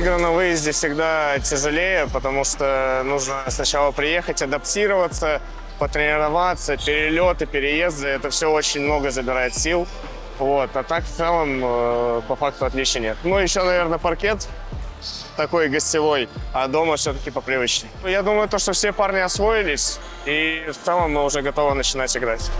выезде всегда тяжелее, потому что нужно сначала приехать, адаптироваться, потренироваться, перелеты, переезды. Это все очень много забирает сил. Вот. А так в целом э, по факту отличий нет. Ну, еще, наверное, паркет такой гостевой, а дома все-таки попривычнее. Я думаю, то, что все парни освоились, и в целом мы уже готовы начинать играть.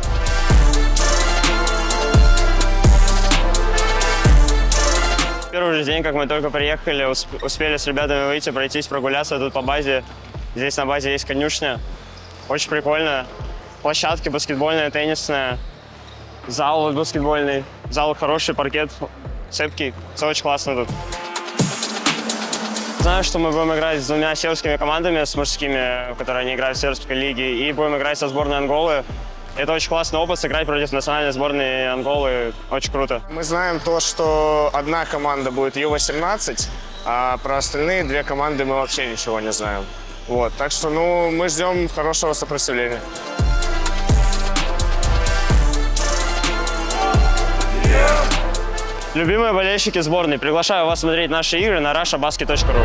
Первый же день, как мы только приехали, усп- успели с ребятами выйти, пройтись, прогуляться тут по базе. Здесь на базе есть конюшня. Очень прикольно. Площадки баскетбольная, теннисная. Зал вот баскетбольный. Зал хороший, паркет цепкий. Все очень классно тут. Знаю, что мы будем играть с двумя сербскими командами, с мужскими, которые не играют в сербской лиге, и будем играть со сборной Анголы. Это очень классный опыт, сыграть против национальной сборной Анголы. Очень круто. Мы знаем то, что одна команда будет Ю-18, а про остальные две команды мы вообще ничего не знаем. Вот, так что, ну, мы ждем хорошего сопротивления. Любимые болельщики сборной, приглашаю вас смотреть наши игры на russiabasket.ru.